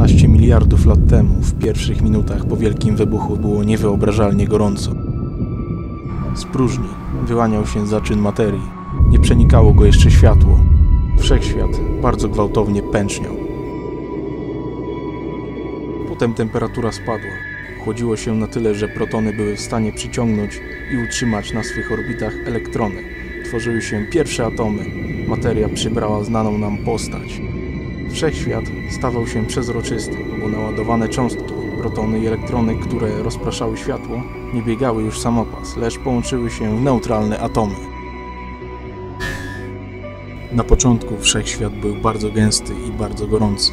15 miliardów lat temu, w pierwszych minutach po wielkim wybuchu, było niewyobrażalnie gorąco. Z próżni wyłaniał się zaczyn materii. Nie przenikało go jeszcze światło. Wszechświat bardzo gwałtownie pęczniał. Potem temperatura spadła. Chłodziło się na tyle, że protony były w stanie przyciągnąć i utrzymać na swych orbitach elektrony. Tworzyły się pierwsze atomy. Materia przybrała znaną nam postać. Wszechświat stawał się przezroczysty, bo naładowane cząstki, protony i elektrony, które rozpraszały światło, nie biegały już samopas, lecz połączyły się w neutralne atomy. Na początku wszechświat był bardzo gęsty i bardzo gorący.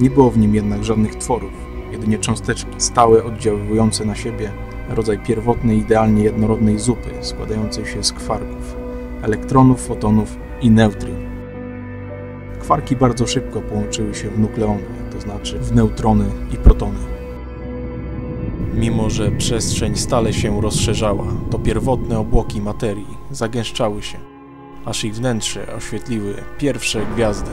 Nie było w nim jednak żadnych tworów, jedynie cząsteczki stałe oddziaływujące na siebie, rodzaj pierwotnej, idealnie jednorodnej zupy składającej się z kwarków, elektronów, fotonów i neutrin. Kwarki bardzo szybko połączyły się w nukleony, to znaczy w neutrony i protony. Mimo, że przestrzeń stale się rozszerzała, to pierwotne obłoki materii zagęszczały się, aż ich wnętrze oświetliły pierwsze gwiazdy.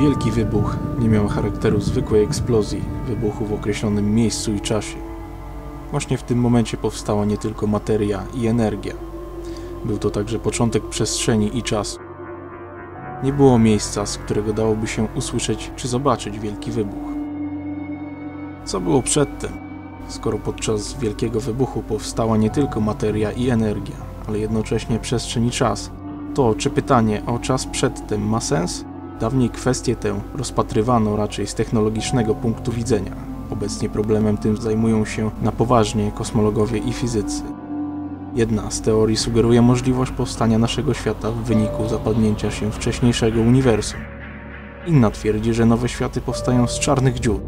Wielki wybuch nie miał charakteru zwykłej eksplozji, wybuchu w określonym miejscu i czasie. Właśnie w tym momencie powstała nie tylko materia i energia. Był to także początek przestrzeni i czasu. Nie było miejsca, z którego dałoby się usłyszeć czy zobaczyć wielki wybuch. Co było przedtem, skoro podczas wielkiego wybuchu powstała nie tylko materia i energia, ale jednocześnie przestrzeń i czas? To czy pytanie o czas przedtem ma sens? Dawniej kwestię tę rozpatrywano raczej z technologicznego punktu widzenia. Obecnie problemem tym zajmują się na poważnie kosmologowie i fizycy. Jedna z teorii sugeruje możliwość powstania naszego świata w wyniku zapadnięcia się wcześniejszego uniwersum. Inna twierdzi, że nowe światy powstają z czarnych dziur.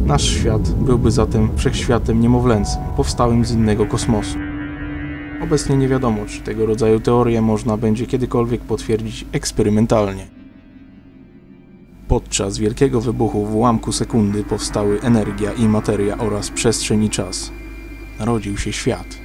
Nasz świat byłby zatem wszechświatem niemowlęcym, powstałym z innego kosmosu. Obecnie nie wiadomo, czy tego rodzaju teorie można będzie kiedykolwiek potwierdzić eksperymentalnie. Podczas wielkiego wybuchu w ułamku sekundy powstały energia i materia oraz przestrzeń i czas. Narodził się świat.